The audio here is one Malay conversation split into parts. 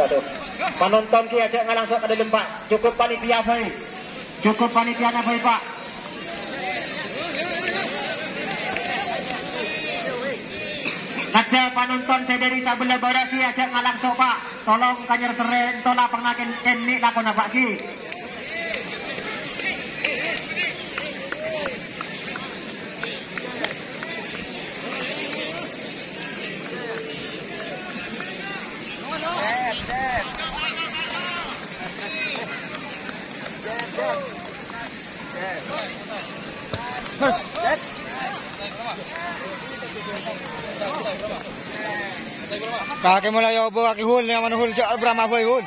Aduh. Penonton ki ajak ngalang sok kada lempak. Cukup panitia fai. Cukup panitia fai pak. Kada penonton saya dari barat ki ajak ngalang sok pak. Tolong kanyer seren tola pengaken kenik lakon apa ki. Kaki lang yung ubo, kaki hul, yung manuhul, siya, brama boy hul.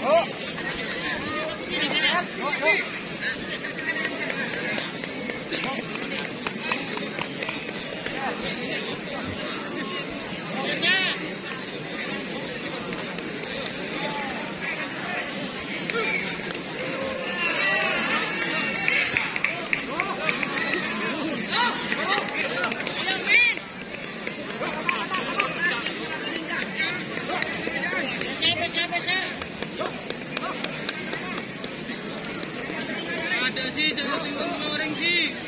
Oh! Ada sih, jangan tinggal orang sih.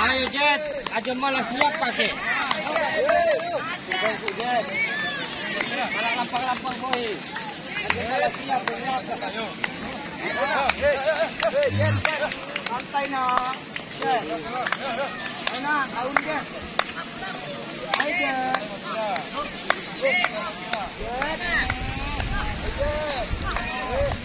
Ayo Jet, aja malah siap pakai. Malah siap siap. Ayo. Santai nak. Jet. Ayo nak, tahun Jet. Ayo Jet. Yeah.